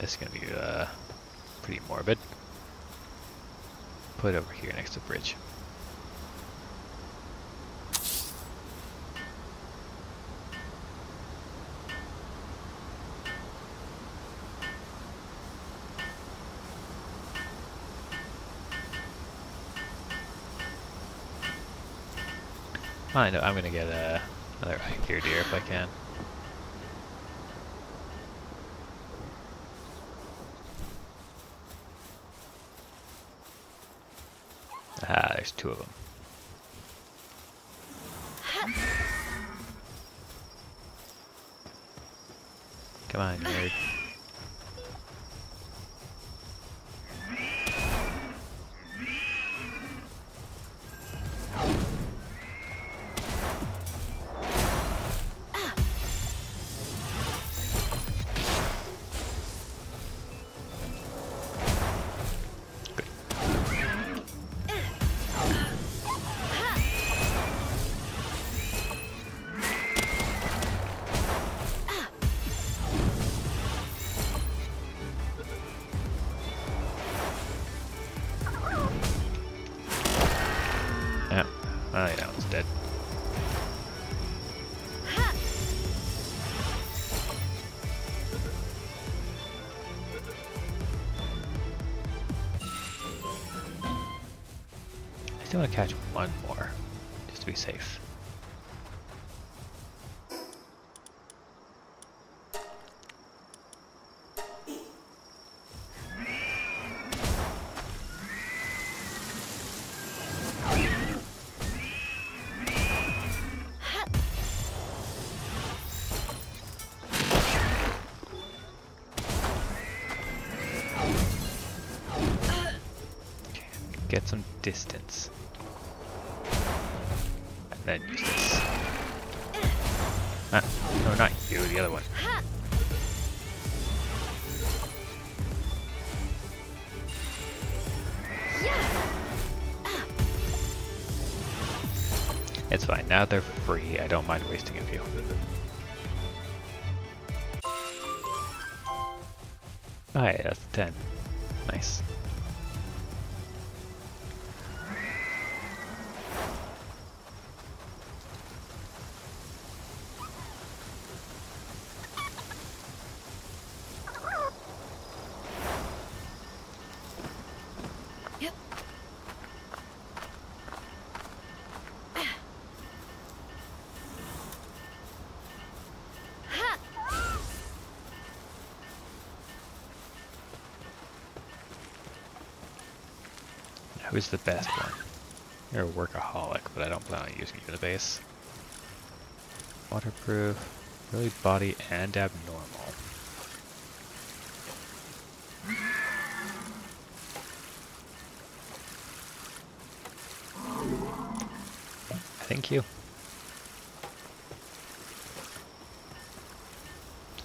This is gonna be uh, pretty morbid. Put it over here next to the bridge. I know I'm gonna get uh, another here deer if I can. Ah, there's two of them. Come on, nerd. Be safe. Get some distance. Then use this. Ah, no, not you, the other one. It's fine, now they're free, I don't mind wasting a few. Yeah, that's 10. Who's the best one? You're a workaholic, but I don't plan on using you in the base. Waterproof, really body and abnormal. Thank you.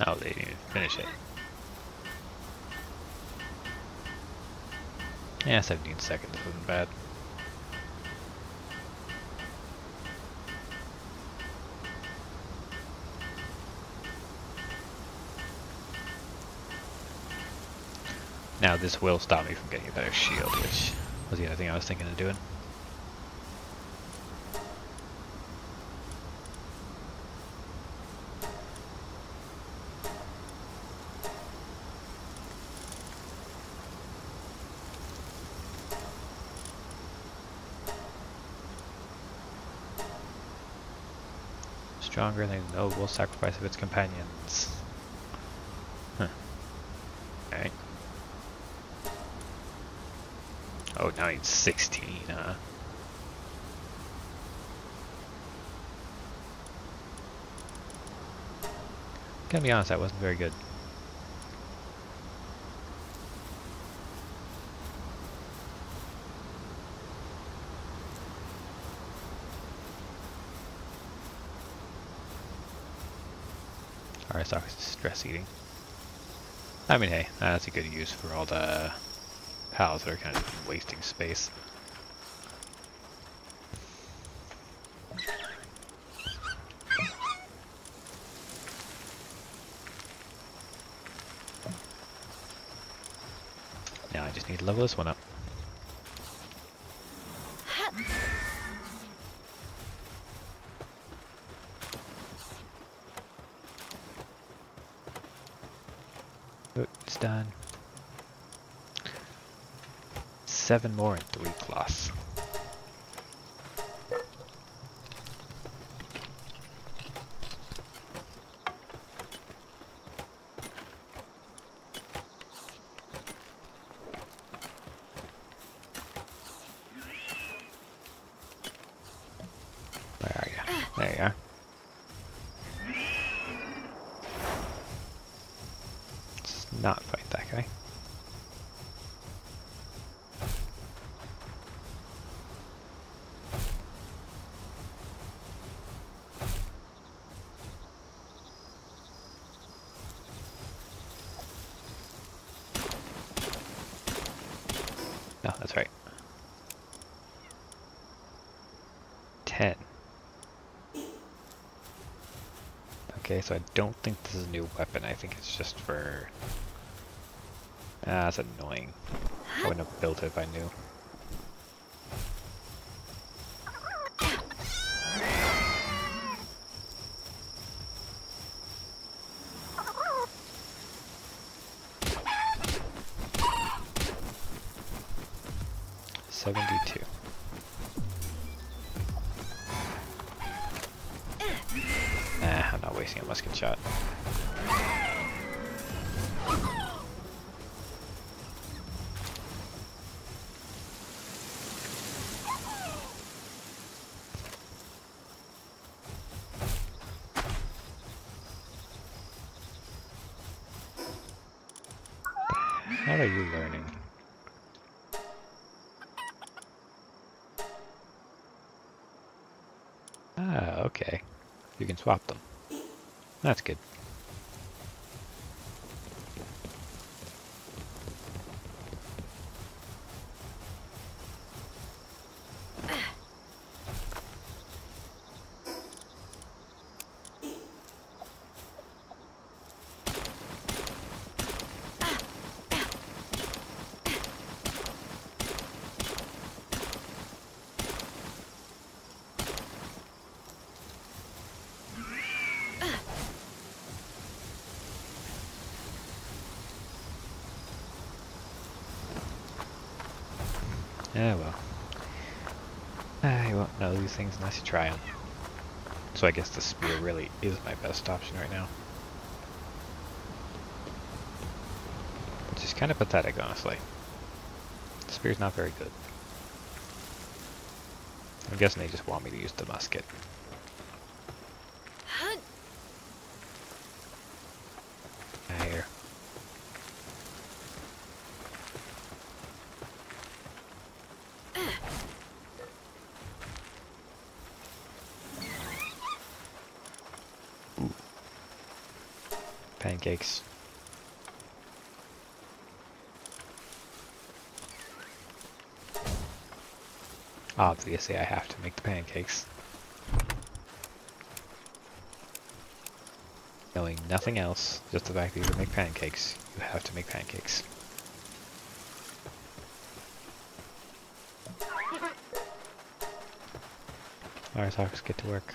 Oh, they didn't even finish it. Yeah, 17 seconds wasn't bad. Now this will stop me from getting a better shield, which was the other thing I was thinking of doing. Stronger than the noble sacrifice of its companions. Huh. Alright. Oh, now he's 16, huh? Gotta be honest, that wasn't very good. Aristocracy stress eating. I mean, hey, that's a good use for all the pals that are kind of wasting space. Now I just need to level this one up. Oh, it's done. Seven more in three you? There you are. Let's not fight that guy. No, that's right. Ten. Okay, so I don't think this is a new weapon. I think it's just for... Ah, that's annoying. I wouldn't have built it if I knew. Seventy-two. Wasting a musket shot. That's good. Yeah, well. Ah, you won't know these things unless you try them. So I guess the spear really is my best option right now. Which is kind of pathetic, honestly. The spear's not very good. I'm guessing they just want me to use the musket. Ah, here. Pancakes. Obviously I have to make the pancakes. Knowing nothing else, just the fact that you can make pancakes, you have to make pancakes. Alright, let's get to work.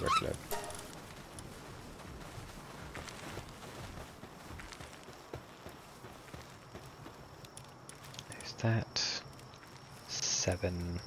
Workload. There's that. Seven.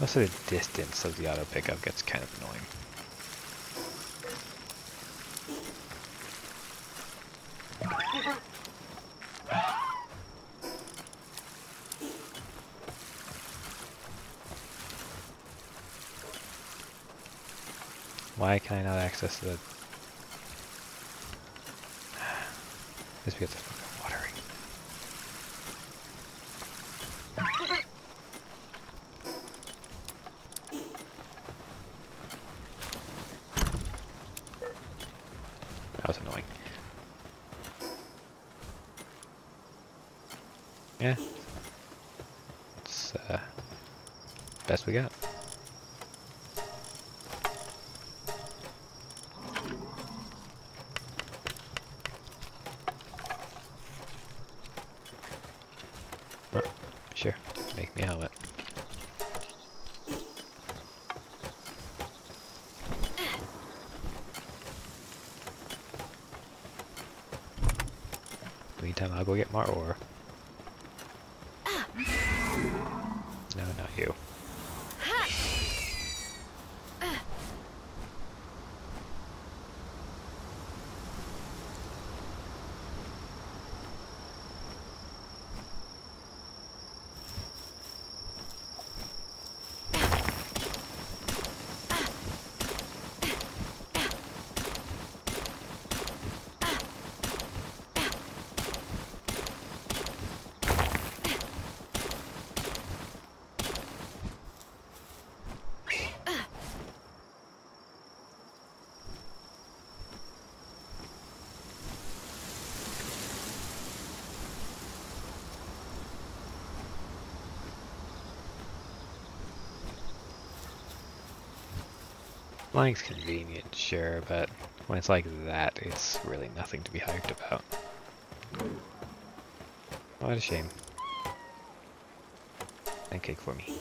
Also the distance of the auto pickup gets kind of annoying. Why can I not access the... It's beautiful. You. Flying's convenient, sure, but when it's like that, it's really nothing to be hyped about. What a shame. Pancake for me.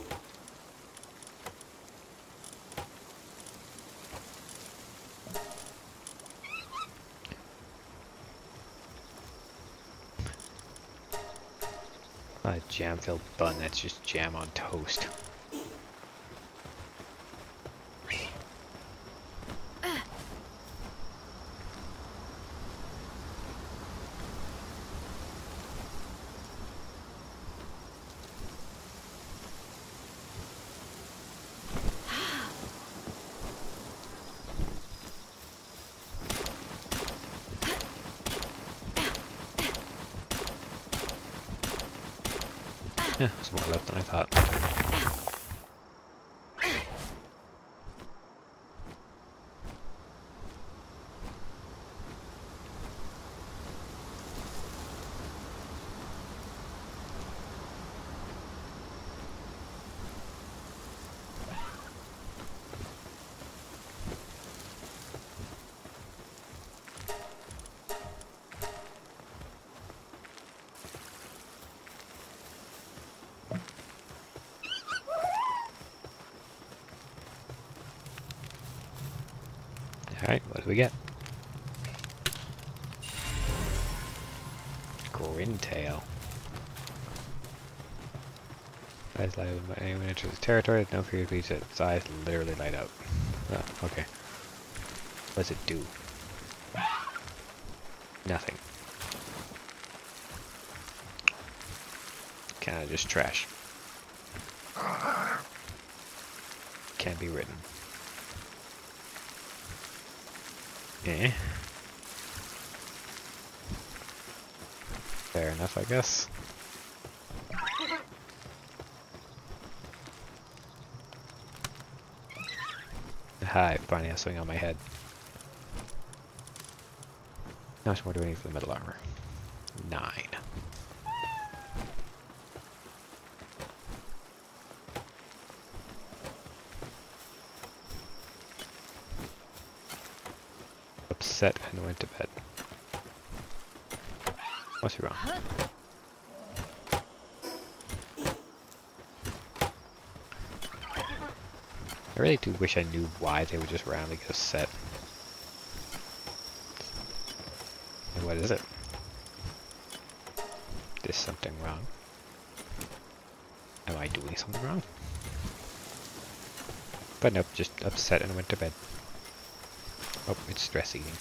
A jam-filled bun, that's just jam on toast. Yeah, there's more left than I thought. Alright, what do we get? Grintale. Eyes light up when anyone enters the territory, no fear to beach its eyes literally light up. Oh, okay. What's it do? Nothing. Kinda just trash. Can't be written. Eh. Fair enough, I guess. Hi, finally a swing on my head. How much more do we need for the metal armor? Nine. Upset and went to bed. What's wrong? I really do wish I knew why they would just randomly go set. And what is it? Is something wrong? Am I doing something wrong? But nope, just upset and went to bed. Oh, it's stress eating.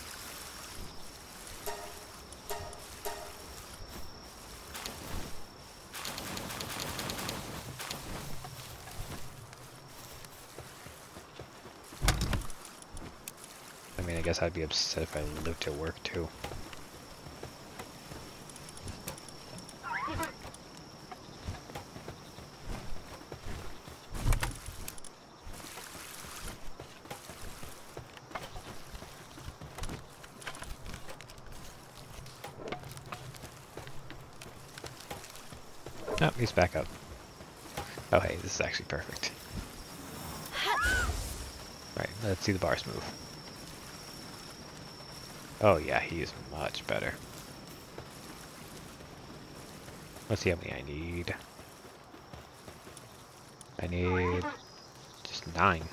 mean, I guess I'd be upset if I lived to work too. Oh, he's back up. Oh hey, this is actually perfect. Right, let's see the bars move. Oh yeah, he is much better. Let's see how many I need. I need just nine.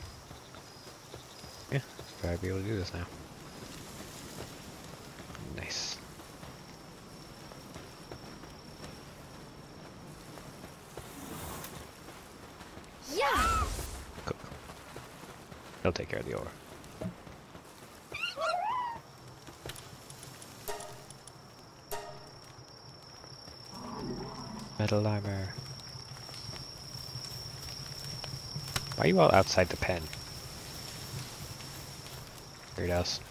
Yeah, probably be able to do this now. Nice. Yeah. Cool. He'll take care of the ore. Metal armor. Why are you all outside the pen? Weirdos.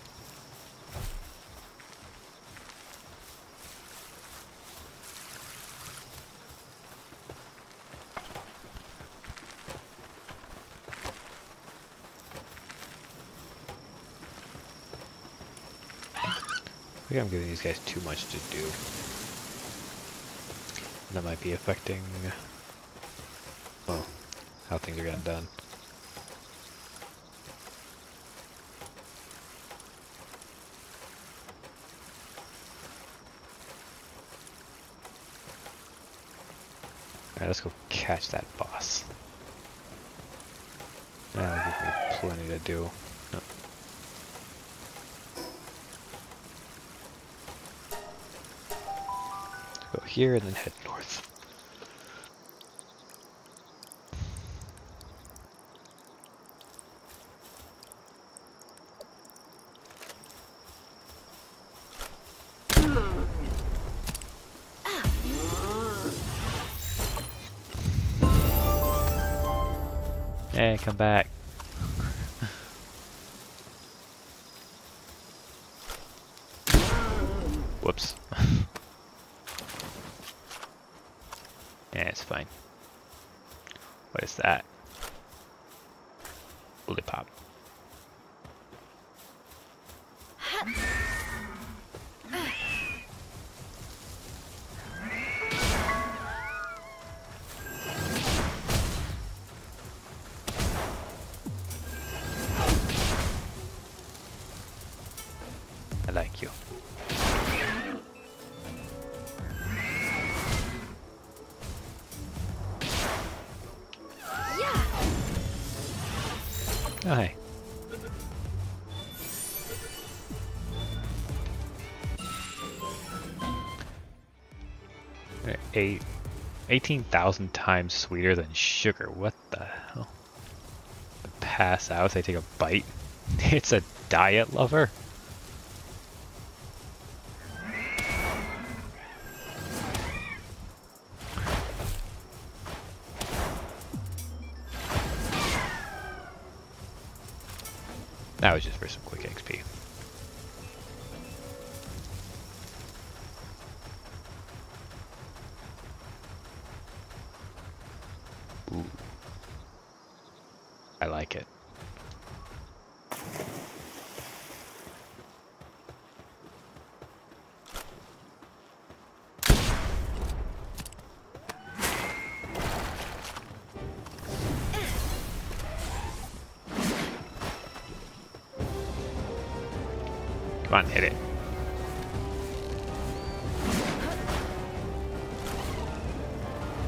I think I'm giving these guys too much to do. That might be affecting, well, how things are getting done. Alright, let's go catch that boss. That'll give me plenty to do. Go here and then head north. Come back. Whoops. yeah, it's fine. What is that? 18,000 times sweeter than sugar. What the hell? Pass out if they take a bite. It's a diet lover? That was just for some quick XP.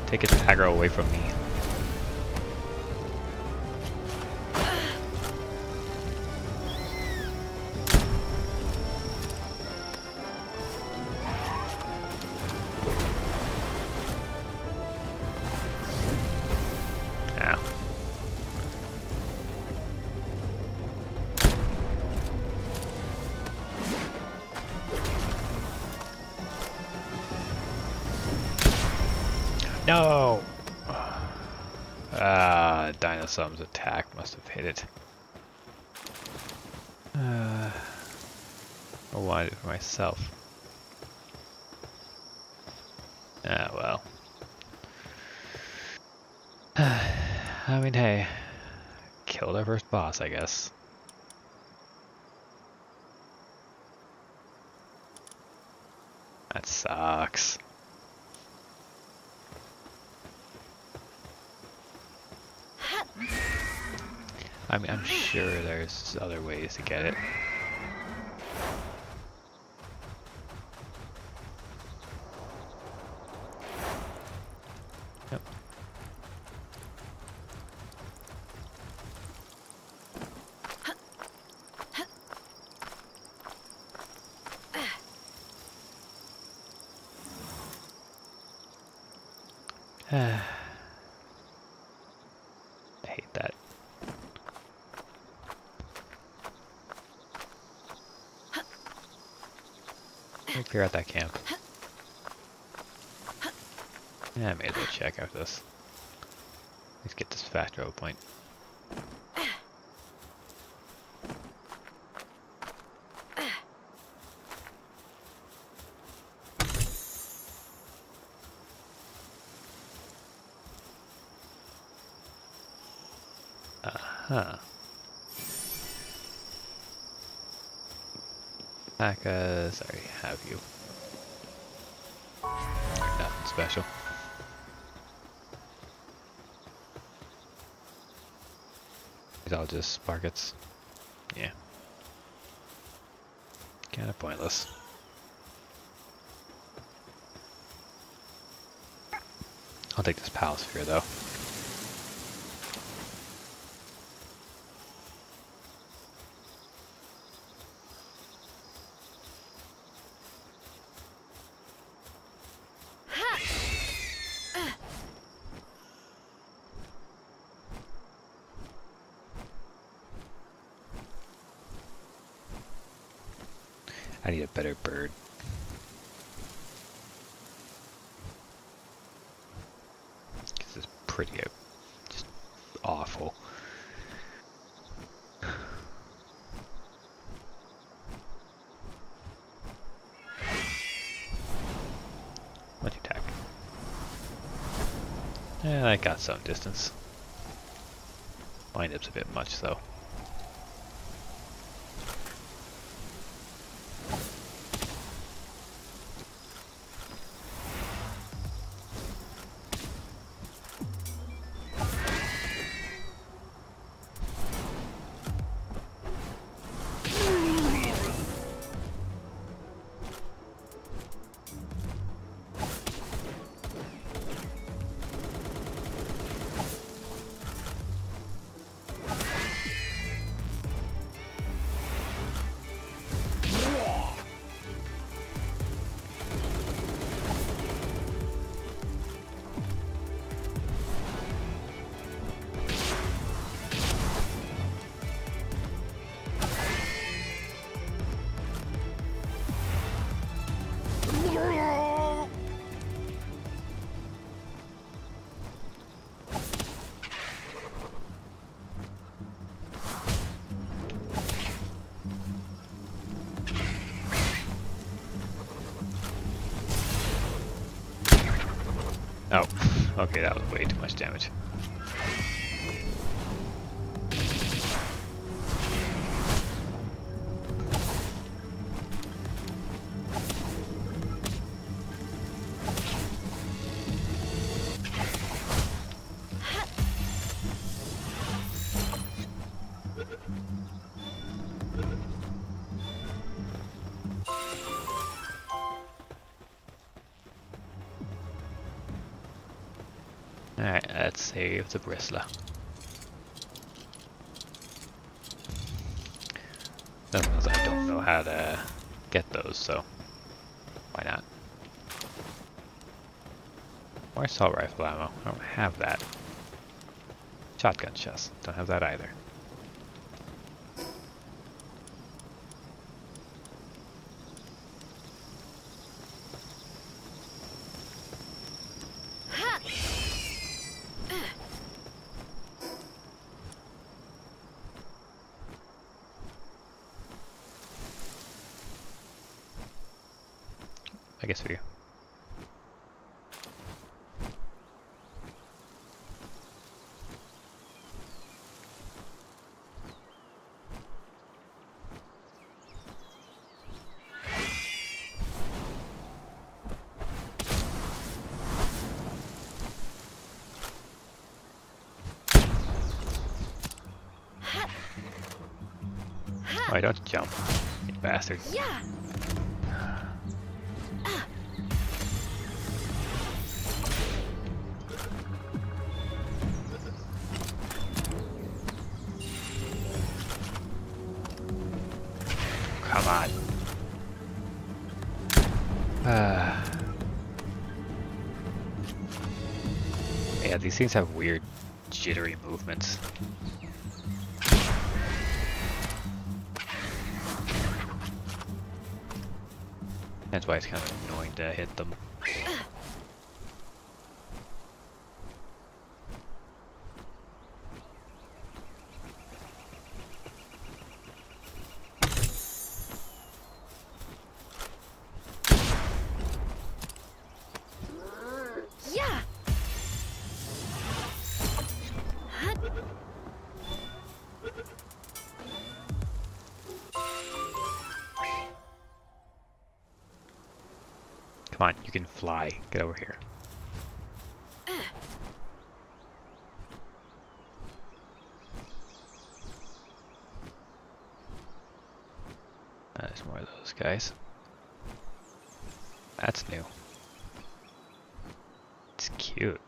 Take its aggro away from me. Dinossom's attack must have hit it. Uh, I wanted it for myself. Ah, well. I mean, hey, killed our first boss, I guess. That sucks. I mean, I'm sure there's other ways to get it. Yep. I hate that. Clear out that camp. Yeah, I may as well check out this. Let's get this fast travel point. Huh. Aka, uh, sorry, have you. Nothing special. It's all just Sparkits. Yeah. Kinda pointless. I'll take this palace sphere though. I need a better bird. This is pretty uh, just awful. What attack? Yeah, I got some distance. Wind up's a bit much though. Okay, that was way too much damage. Save the Bristla. Um, that I don't know how to get those, so why not? More assault rifle ammo. I don't have that. Shotgun chest. Don't have that either. I guess we do. Why oh, don't you jump, you bastard? Yeah. These things have weird jittery movements. That's why it's kind of annoying to hit them. Can fly. Get over here. Uh, There's more of those guys. That's new. It's cute.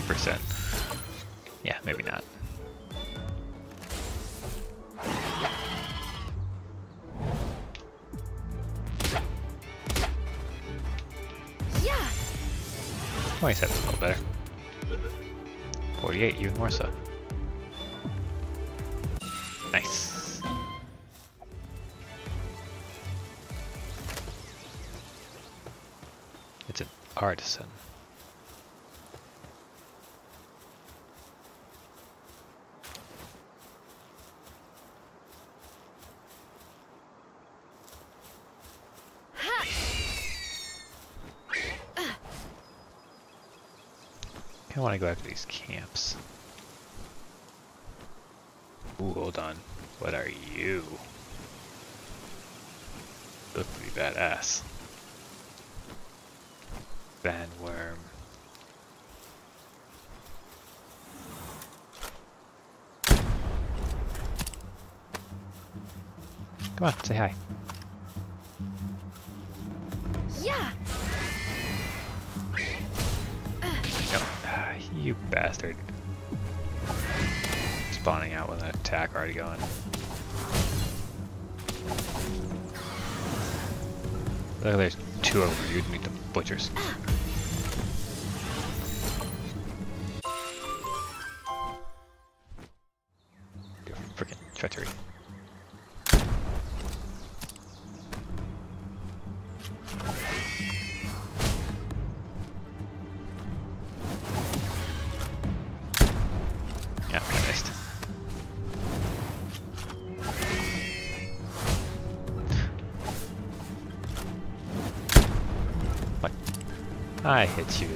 3%. Yeah, maybe not. Yeah. Oh, his head's a little better. 48, even more so. Nice. It's an artisan. To go after these camps. Ooh, hold on. What are you? Look pretty badass. Vanwyrm. Come on, say hi. Bastard. Spawning out with an attack already going. Look, there's two of here. You'd meet the butchers. Freaking treachery. I hit you